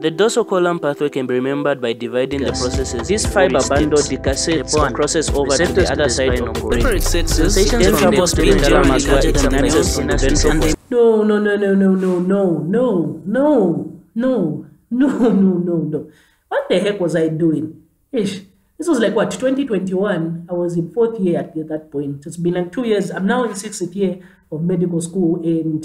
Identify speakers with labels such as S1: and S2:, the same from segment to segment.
S1: The dorsal column pathway can be remembered by dividing the processes. This fiber bundle decussates the process over to the other side of the brain. Sensations from the extrathalamus where it suppresses from the ventral
S2: No, no, no, no, no, no, no, no, no, no, no, no, no, no. What the heck was I doing? Ish. This was like what 2021. I was in fourth year at that point. It's been like two years. I'm now in sixth year of medical school, and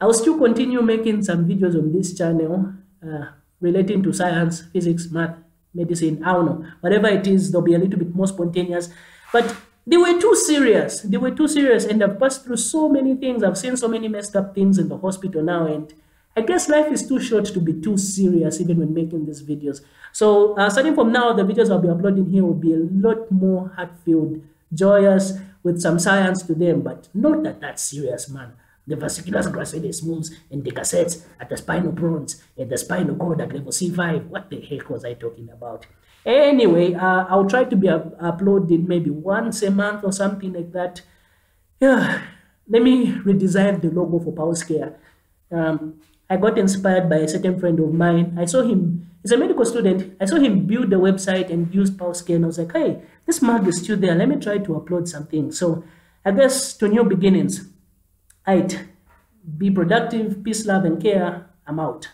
S2: I'll still continue making some videos on this channel uh, relating to science, physics, math, medicine. I don't know. Whatever it is, they'll be a little bit more spontaneous. But they were too serious. They were too serious, and I've passed through so many things. I've seen so many messed up things in the hospital now, and I guess life is too short to be too serious even when making these videos. So uh, starting from now, the videos I'll be uploading here will be a lot more heart-filled, joyous, with some science to them, but not that that serious, man. The fasciculus gracilis moves and decussates at the spinal pons and the spinal cord at level C5. What the heck was I talking about? Anyway, uh, I'll try to be up uploading maybe once a month or something like that. Yeah, let me redesign the logo for PulseCare. Um, I got inspired by a certain friend of mine. I saw him, he's a medical student. I saw him build the website and use PulseCare. And I was like, hey, this mug is still there. Let me try to upload something. So I guess to new beginnings. Right. Be productive, peace, love, and care. I'm out.